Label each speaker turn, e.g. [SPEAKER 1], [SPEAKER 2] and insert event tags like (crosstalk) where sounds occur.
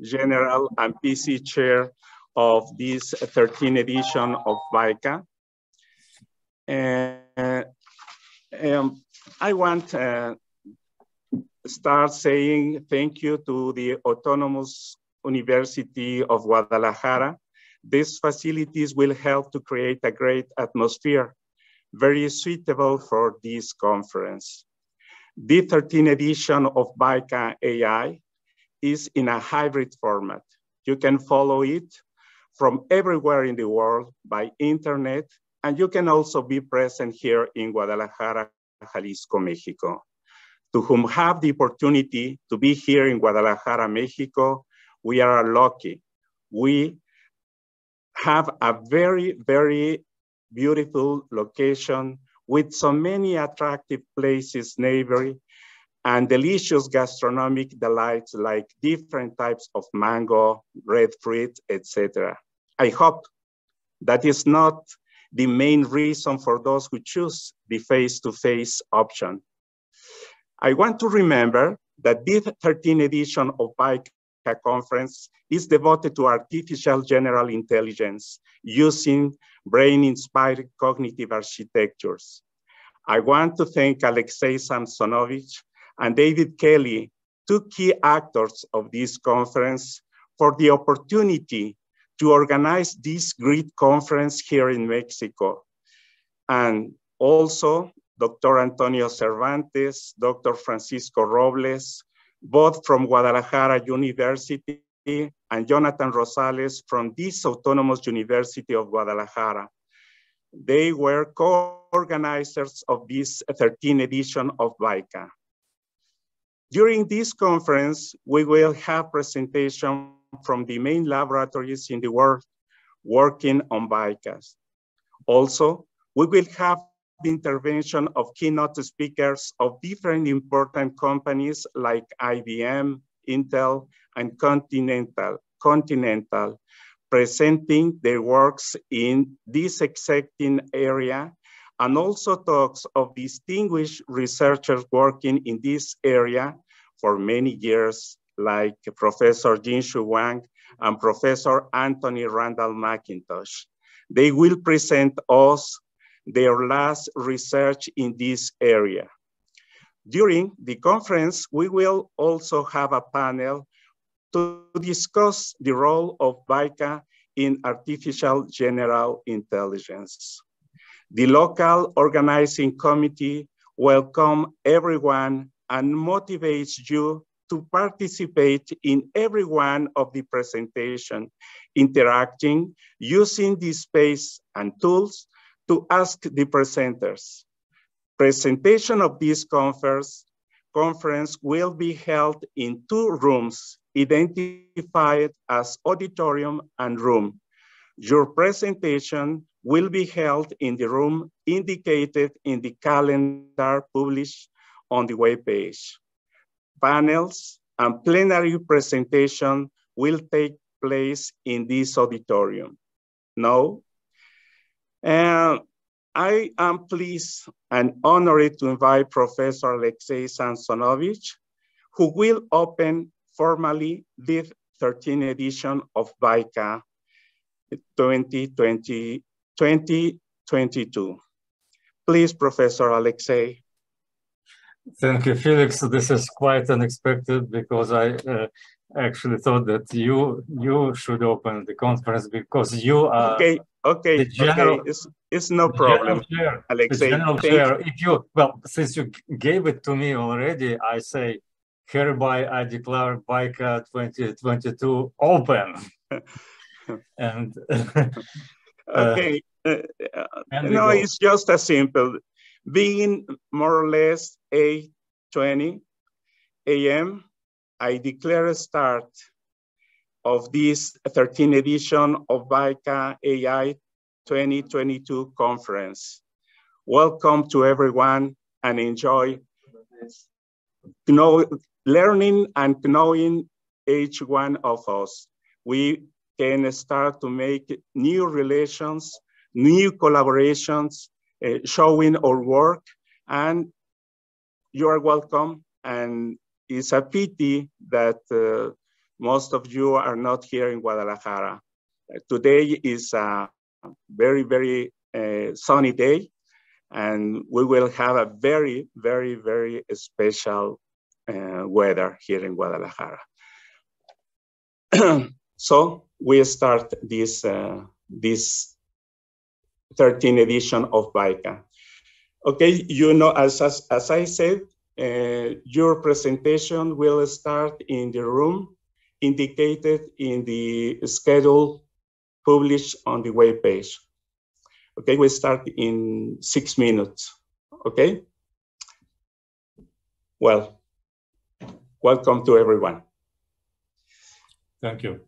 [SPEAKER 1] General and PC Chair of this 13th edition of BICA. And, um, I want to uh, start saying thank you to the Autonomous University of Guadalajara. These facilities will help to create a great atmosphere, very suitable for this conference. The 13th edition of BICA AI is in a hybrid format. You can follow it from everywhere in the world by internet, and you can also be present here in Guadalajara, Jalisco, Mexico. To whom have the opportunity to be here in Guadalajara, Mexico, we are lucky. We have a very, very beautiful location with so many attractive places neighboring and delicious gastronomic delights like different types of mango, red fruit, etc. I hope that is not the main reason for those who choose the face-to-face -face option. I want to remember that this 13th edition of BICA conference is devoted to artificial general intelligence using brain-inspired cognitive architectures. I want to thank Alexei Samsonovich and David Kelley, two key actors of this conference, for the opportunity to organize this great conference here in Mexico. And also Dr. Antonio Cervantes, Dr. Francisco Robles, both from Guadalajara University, and Jonathan Rosales from this Autonomous University of Guadalajara. They were co-organizers of this 13th edition of BICA. During this conference, we will have presentation from the main laboratories in the world working on BICAs. Also, we will have the intervention of keynote speakers of different important companies like IBM, Intel, and Continental, Continental presenting their works in this exciting area and also talks of distinguished researchers working in this area for many years, like Professor Jinshu Wang and Professor Anthony Randall McIntosh. They will present us their last research in this area. During the conference, we will also have a panel to discuss the role of BICA in artificial general intelligence. The local organizing committee welcome everyone and motivates you to participate in every one of the presentation, interacting, using the space and tools to ask the presenters. Presentation of this conference, conference will be held in two rooms identified as auditorium and room. Your presentation will be held in the room indicated in the calendar published on the webpage. Panels and plenary presentation will take place in this auditorium. Now, and I am pleased and honored to invite Professor Alexei Samsonovich, who will open formally the 13th edition of BICA 2020, 2022. Please, Professor Alexei.
[SPEAKER 2] Thank you, Felix. This is quite unexpected because I uh, actually thought that you you should open the conference because you are
[SPEAKER 1] okay. Okay, general, okay, it's, it's no problem,
[SPEAKER 2] chair, Alexei. general chair, if you well, since you gave it to me already, I say hereby I declare BICA 2022 open. (laughs) and (laughs)
[SPEAKER 1] okay, uh, and no, it's just as simple. Being more or less 8:20 a.m., I declare a start of this 13th edition of BICA AI 2022 conference. Welcome to everyone and enjoy know, learning and knowing each one of us. We can start to make new relations, new collaborations, uh, showing our work, and you are welcome. And it's a pity that uh, most of you are not here in Guadalajara. today is a very, very uh, sunny day, and we will have a very, very, very special uh, weather here in Guadalajara. (clears throat) so we start this, uh, this 13th edition of BICA. Okay, you know, as, as, as I said, uh, your presentation will start in the room indicated in the schedule published on the web page. Okay, we start in six minutes. Okay? Well, welcome to everyone.
[SPEAKER 2] Thank you.